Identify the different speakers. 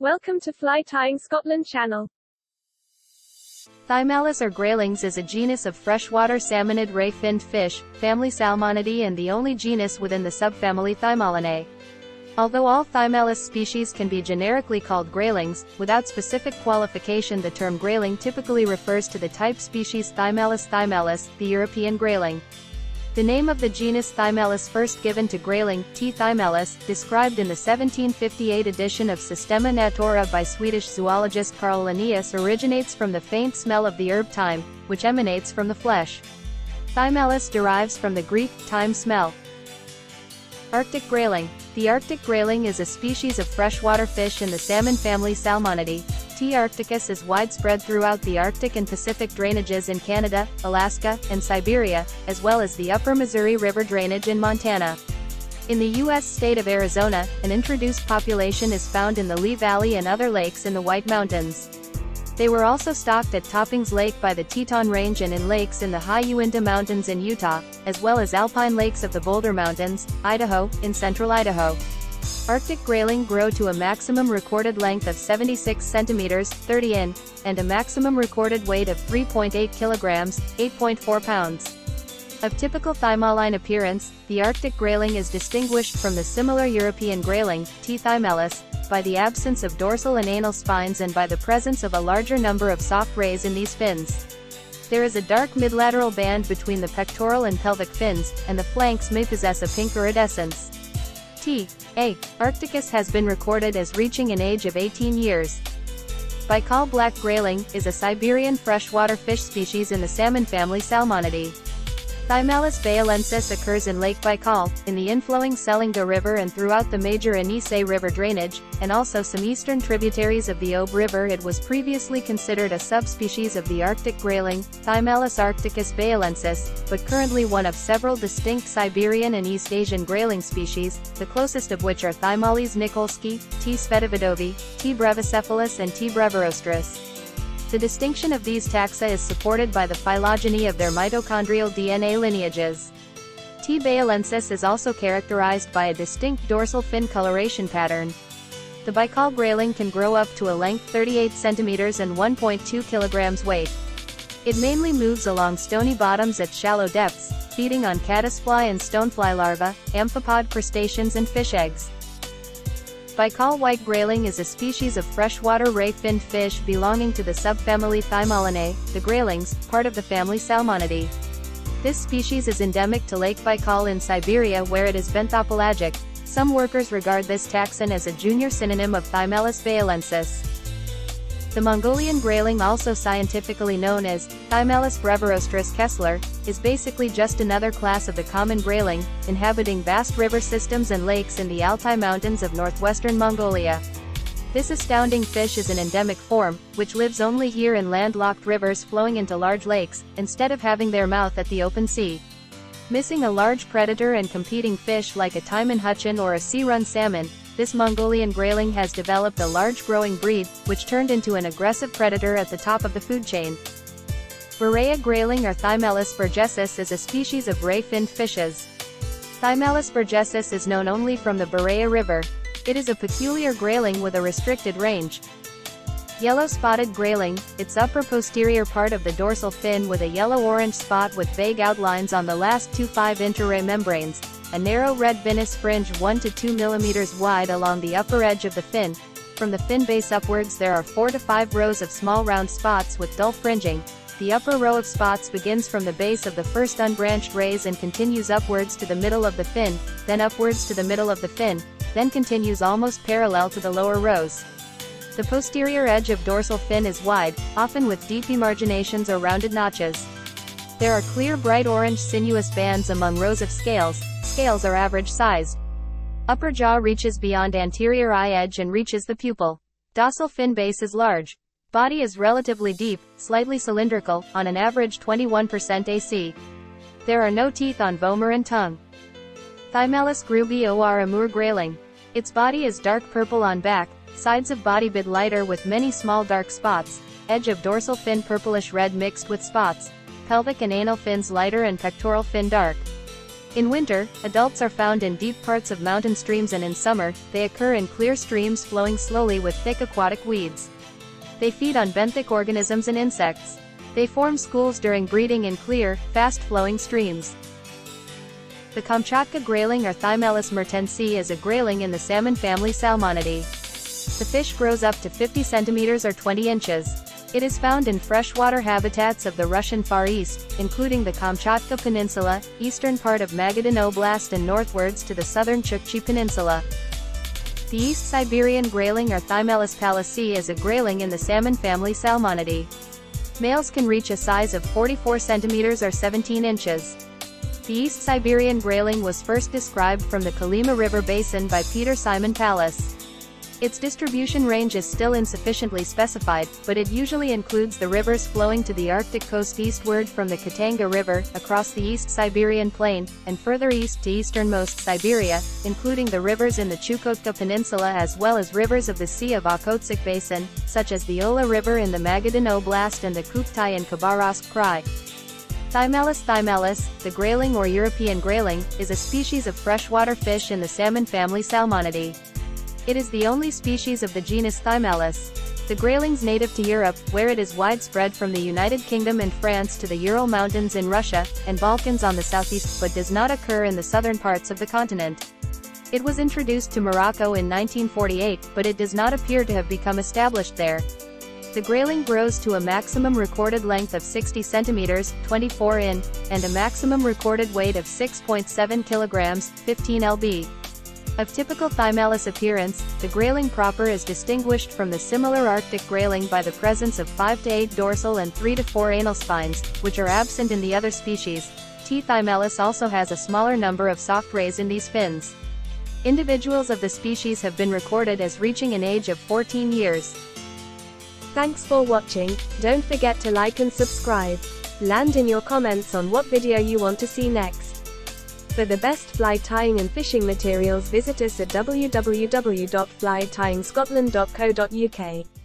Speaker 1: Welcome to Fly Tying Scotland channel.
Speaker 2: Thymallus or graylings is a genus of freshwater salmonid ray-finned fish, family Salmonidae and the only genus within the subfamily Thymallinae. Although all Thymallus species can be generically called graylings, without specific qualification the term grayling typically refers to the type species Thymallus thymallus, the European grayling. The name of the genus Thymallus first given to grayling, T. thymallus, described in the 1758 edition of Systema Naturae by Swedish zoologist Carl Linnaeus originates from the faint smell of the herb thyme, which emanates from the flesh. Thymallus derives from the Greek, thyme smell. Arctic grayling. The Arctic grayling is a species of freshwater fish in the salmon family Salmonidae, T. arcticus is widespread throughout the Arctic and Pacific drainages in Canada, Alaska, and Siberia, as well as the upper Missouri River drainage in Montana. In the U.S. state of Arizona, an introduced population is found in the Lee Valley and other lakes in the White Mountains. They were also stocked at Toppings Lake by the Teton Range and in lakes in the high Uinta Mountains in Utah, as well as alpine lakes of the Boulder Mountains, Idaho, in central Idaho. Arctic grayling grow to a maximum recorded length of 76 centimeters, 30 in, and a maximum recorded weight of 3.8 kilograms, 8.4 pounds. Of typical thymalline appearance, the Arctic grayling is distinguished from the similar European grayling, T. by the absence of dorsal and anal spines and by the presence of a larger number of soft rays in these fins. There is a dark midlateral band between the pectoral and pelvic fins, and the flanks may possess a pink iridescence. T. A. Arcticus has been recorded as reaching an age of 18 years. Baikal black grayling is a Siberian freshwater fish species in the salmon family Salmonidae. Thymallus baicalensis occurs in Lake Baikal, in the inflowing Selenga River and throughout the major Yenisei River drainage, and also some eastern tributaries of the Ob River. It was previously considered a subspecies of the Arctic grayling, Thymallus arcticus baicalensis, but currently one of several distinct Siberian and East Asian grayling species, the closest of which are Thymallus nikolsky, T. svetovidovi, T. brevicephalus and T. brevirostris. The distinction of these taxa is supported by the phylogeny of their mitochondrial DNA lineages. T. baicalensis is also characterized by a distinct dorsal fin coloration pattern. The Baikal grayling can grow up to a length 38 centimeters and 1.2 kilograms weight. It mainly moves along stony bottoms at shallow depths, feeding on caddisfly and stonefly larvae, amphipod crustaceans and fish eggs. Baikal white grayling is a species of freshwater ray-finned fish belonging to the subfamily Thymallinae, the graylings, part of the family Salmonidae. This species is endemic to Lake Baikal in Siberia where it is benthopelagic. Some workers regard this taxon as a junior synonym of Thymallus baicalensis. The Mongolian grayling also scientifically known as Thymallus brevirostris kessler, is basically just another class of the common grayling, inhabiting vast river systems and lakes in the Altai Mountains of northwestern Mongolia. This astounding fish is an endemic form, which lives only here in landlocked rivers flowing into large lakes, instead of having their mouth at the open sea. Missing a large predator and competing fish like a taimen hutchin or a sea-run salmon, this Mongolian grayling has developed a large growing breed, which turned into an aggressive predator at the top of the food chain. Bureya grayling or Thymallus burejensis is a species of ray-finned fishes. Thymallus burejensis is known only from the Bureya River. It is a peculiar grayling with a restricted range. Yellow spotted grayling, its upper posterior part of the dorsal fin with a yellow-orange spot with vague outlines on the last two 5-inch ray membranes, a narrow red venous fringe 1 to 2 mm wide along the upper edge of the fin. From the fin base upwards there are 4 to 5 rows of small round spots with dull fringing. The upper row of spots begins from the base of the first unbranched rays and continues upwards to the middle of the fin, then upwards to the middle of the fin, then continues almost parallel to the lower rows. The posterior edge of dorsal fin is wide, often with deep emarginations or rounded notches. There are clear bright orange sinuous bands among rows of scales, scales are average sized. Upper jaw reaches beyond anterior eye edge and reaches the pupil. Dorsal fin base is large. Body is relatively deep, slightly cylindrical, on an average 21% AC. There are no teeth on vomer and tongue. Thymallus grubi or Amur grayling. Its body is dark purple on back, sides of body bit lighter with many small dark spots, edge of dorsal fin purplish red mixed with spots, pelvic and anal fins lighter and pectoral fin dark. In winter, adults are found in deep parts of mountain streams and in summer, they occur in clear streams flowing slowly with thick aquatic weeds. They feed on benthic organisms and insects. They form schools during breeding in clear, fast-flowing streams. The Kamchatka grayling or Thymallus mertensi is a grayling in the salmon family Salmonidae. The fish grows up to 50 centimeters or 20 inches. It is found in freshwater habitats of the Russian Far East, including the Kamchatka Peninsula, eastern part of Magadan Oblast and northwards to the southern Chukchi Peninsula. The East Siberian grayling or Thymallus pallasii is a grayling in the salmon family Salmonidae. Males can reach a size of 44 centimeters or 17 inches. The East Siberian grayling was first described from the Kolyma River basin by Peter Simon Pallas. Its distribution range is still insufficiently specified, but it usually includes the rivers flowing to the Arctic coast eastward from the Khatanga River, across the East Siberian Plain, and further east to easternmost Siberia, including the rivers in the Chukotka Peninsula as well as rivers of the Sea of Okhotsk Basin, such as the Ola River in the Magadan Oblast and the Kukhtuy in Khabarovsk Krai. Thymallus thymallus, the grayling or European grayling, is a species of freshwater fish in the salmon family Salmonidae. It is the only species of the genus Thymallus. The grayling's native to Europe, where it is widespread from the United Kingdom and France to the Ural Mountains in Russia, and Balkans on the southeast, but does not occur in the southern parts of the continent. It was introduced to Morocco in 1948, but it does not appear to have become established there. The grayling grows to a maximum recorded length of 60 centimeters, 24 in, and a maximum recorded weight of 6.7 kilograms, 15 lb. Of typical Thymallus appearance, the grayling proper is distinguished from the similar Arctic grayling by the presence of 5 to 8 dorsal and 3 to 4 anal spines, which are absent in the other species. T. thymallus also has a smaller number of soft rays in these fins. Individuals of the species have been recorded as reaching an age of 14 years.
Speaker 1: Thanks for watching, don't forget to like and subscribe. Land in your comments on what video you want to see next. For the best fly tying and fishing materials visit us at www.flytyingscotland.co.uk.